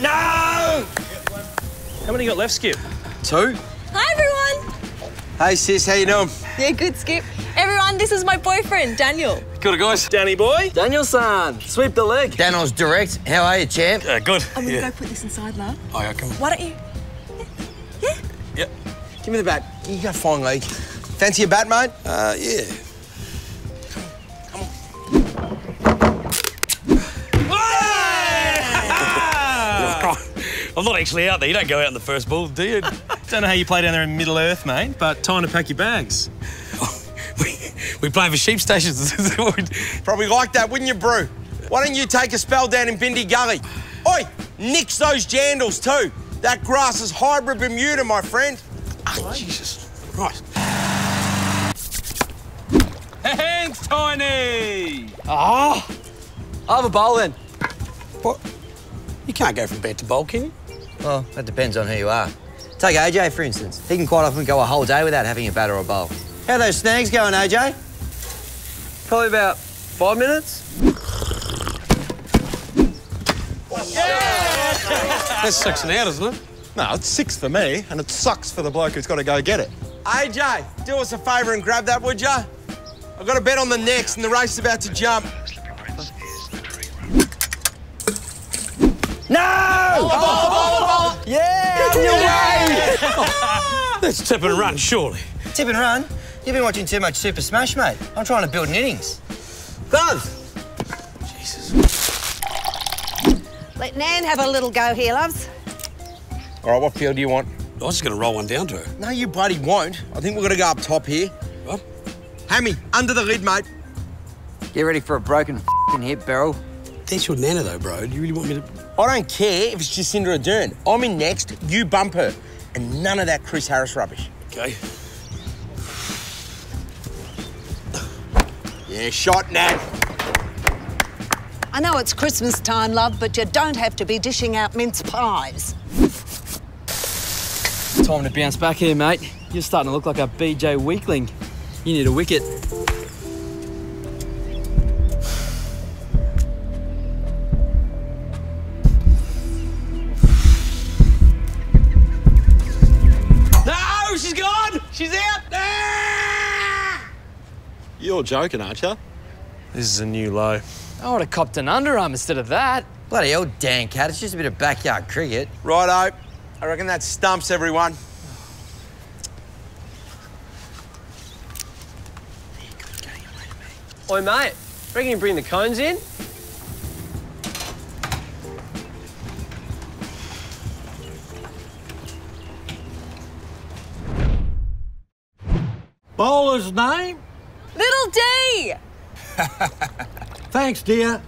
No! How many you got left, Skip? Two. Hi, everyone. Hey, sis, how you doing? Yeah, good, Skip. Everyone, this is my boyfriend, Daniel. Good, guys. Danny boy. Daniel-san, sweep the leg. Daniel's direct. How are you, champ? Uh, good. I'm gonna yeah. go put this inside, love. Oh, yeah, come on. Why don't you? Yeah. Yeah. Give me the bat. You got a fine leg. Fancy a bat, mate? Uh, yeah. I'm not actually out there. You don't go out in the first ball, do you? Don't know how you play down there in Middle Earth, mate, but time to pack your bags. we, we play for sheep stations. Probably like that, wouldn't you, Brew? Why don't you take a spell down in Bindi Gully? Oi, nix those jandals too. That grass is hybrid Bermuda, my friend. oh, Jesus. Right. Thanks, Tiny! Ah, I'll have a bowl then. What? You can't go from bed to bowl, can you? Well, that depends on who you are. Take AJ, for instance. He can quite often go a whole day without having a bat or a bowl. How are those snags going, AJ? Probably about five minutes. That's six and out, isn't it? No, it's six for me, and it sucks for the bloke who's got to go get it. AJ, do us a favour and grab that, would ya? I've got a bet on the next, and the race is about to jump. That's tip and run, surely. Tip and run. You've been watching too much Super Smash, mate. I'm trying to build an innings. Gloves! Let Nan have a little go here, loves. All right, what field do you want? I was just going to roll one down to her. No, you bloody won't. I think we're going to go up top here. What? Hammy, under the lid, mate. Get ready for a broken fing hip, Beryl. That's your nana, though, bro. Do you really want me to... I don't care if it's Jacinda Ardern. I'm in next, you bump her. And none of that Chris Harris rubbish. Okay. Yeah, shot, Nat. I know it's Christmas time, love, but you don't have to be dishing out mince pies. Time to bounce back here, mate. You're starting to look like a BJ Watling. You need a wicket. You're joking, aren't you? This is a new low. I would have copped an underarm instead of that. Bloody old Dan Cat. It's just a bit of backyard cricket. Righto. I reckon that stumps everyone. Oi, mate. Reckon you bring the cones in? Bowler's name? Little D! Thanks, dear.